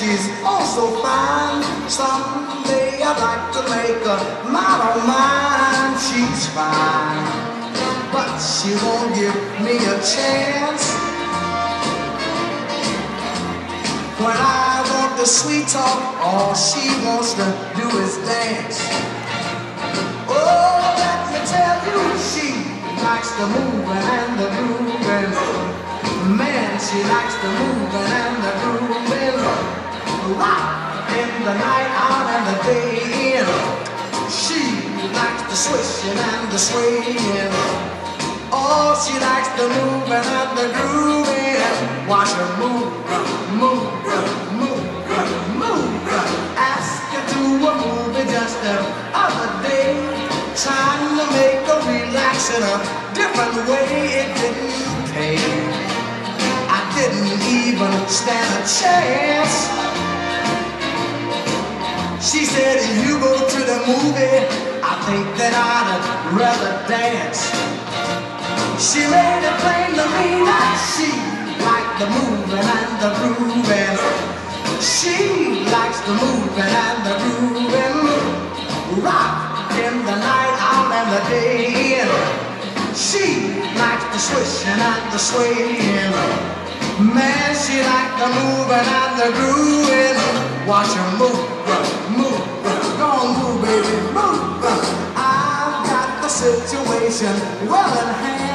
she's also fine. Someday I'd like to make her model oh, mine. She's fine, but she won't give me a chance. When I want the sweet talk, all she wants to do is dance. Oh, let me tell you, she likes the moving and the grooving. Man, she likes the moving and the grooving. Rock in the night, out and the day in. She likes the swishing and the swaying. Oh, she likes the moving and the grooving. Watch her move, move, move, move. Ask her to a movie just the other day. Trying to make her relax in a different way. It didn't pay. I didn't even stand a chance. She said, if you go to the movie, I think that I'd rather dance. She made it plain to me that she liked the moving and the grooving. She likes the moving and the grooving. Rock in the night, out and the day. She likes the swishing and the swaying. Man, she likes the moving and the grooving. Watch her move, move, go on, move, baby, move. I've got the situation well in hand.